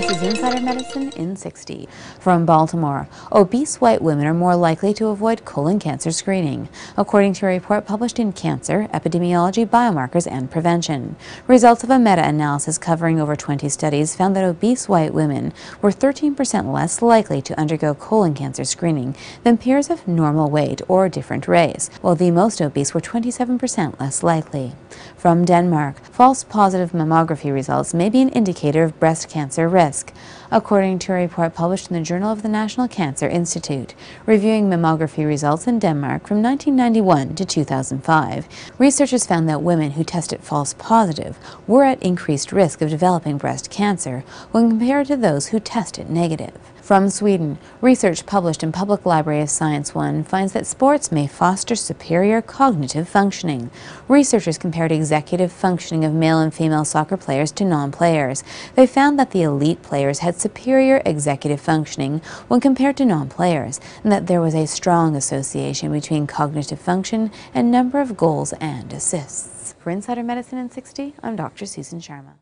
This is Insider Medicine in 60. From Baltimore, obese white women are more likely to avoid colon cancer screening, according to a report published in Cancer, Epidemiology, Biomarkers, and Prevention. Results of a meta-analysis covering over 20 studies found that obese white women were 13% less likely to undergo colon cancer screening than peers of normal weight or different race, while the most obese were 27% less likely. From Denmark, false positive mammography results may be an indicator of breast cancer risk, desk according to a report published in the Journal of the National Cancer Institute, reviewing mammography results in Denmark from 1991 to 2005. Researchers found that women who tested false positive were at increased risk of developing breast cancer when compared to those who tested negative. From Sweden, research published in Public Library of Science ONE finds that sports may foster superior cognitive functioning. Researchers compared executive functioning of male and female soccer players to non-players. They found that the elite players had superior executive functioning when compared to non-players, and that there was a strong association between cognitive function and number of goals and assists. For Insider Medicine in 60, I'm Dr. Susan Sharma.